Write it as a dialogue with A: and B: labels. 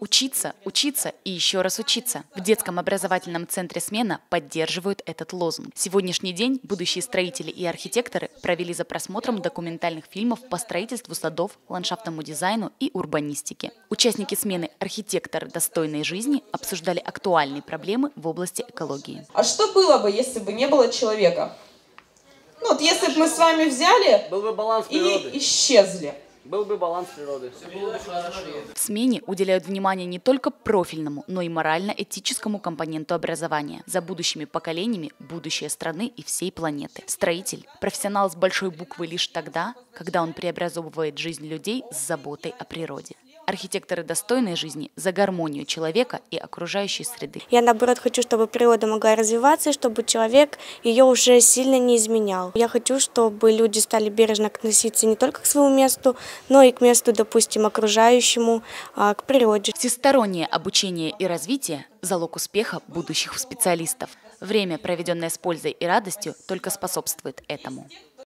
A: Учиться, учиться и еще раз учиться. В детском образовательном центре «Смена» поддерживают этот лозунг. Сегодняшний день будущие строители и архитекторы провели за просмотром документальных фильмов по строительству садов, ландшафтному дизайну и урбанистике. Участники смены «Архитекторы достойной жизни» обсуждали актуальные проблемы в области экологии.
B: А что было бы, если бы не было человека? Ну вот если бы мы с вами взяли
C: Был бы баланс
B: и исчезли.
C: Был бы баланс природы.
A: В смене уделяют внимание не только профильному, но и морально-этическому компоненту образования. За будущими поколениями будущее страны и всей планеты. Строитель – профессионал с большой буквы лишь тогда, когда он преобразовывает жизнь людей с заботой о природе. Архитекторы достойной жизни за гармонию человека и окружающей среды.
D: Я, наоборот, хочу, чтобы природа могла развиваться, и чтобы человек ее уже сильно не изменял. Я хочу, чтобы люди стали бережно относиться не только к своему месту, но и к месту, допустим, окружающему, а, к природе.
A: Всестороннее обучение и развитие – залог успеха будущих специалистов. Время, проведенное с пользой и радостью, только способствует этому.